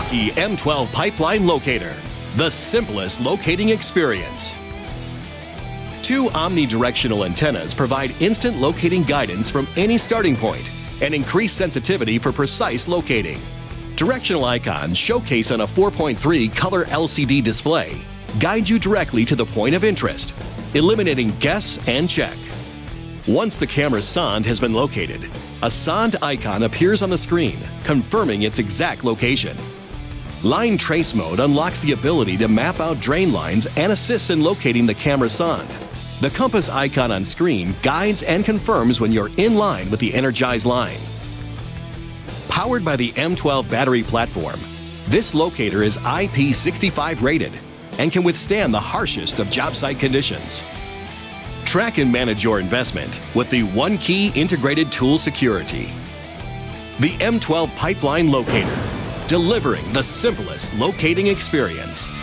Milwaukee M12 Pipeline Locator, the simplest locating experience. Two omnidirectional antennas provide instant locating guidance from any starting point and increase sensitivity for precise locating. Directional icons showcase on a 4.3 color LCD display guide you directly to the point of interest, eliminating guess and check. Once the camera's sonde has been located, a sonde icon appears on the screen, confirming its exact location. Line Trace Mode unlocks the ability to map out drain lines and assists in locating the camera sonde. The compass icon on screen guides and confirms when you're in line with the energized line. Powered by the M12 battery platform, this locator is IP65 rated and can withstand the harshest of job site conditions. Track and manage your investment with the One Key Integrated Tool Security. The M12 Pipeline Locator, delivering the simplest locating experience.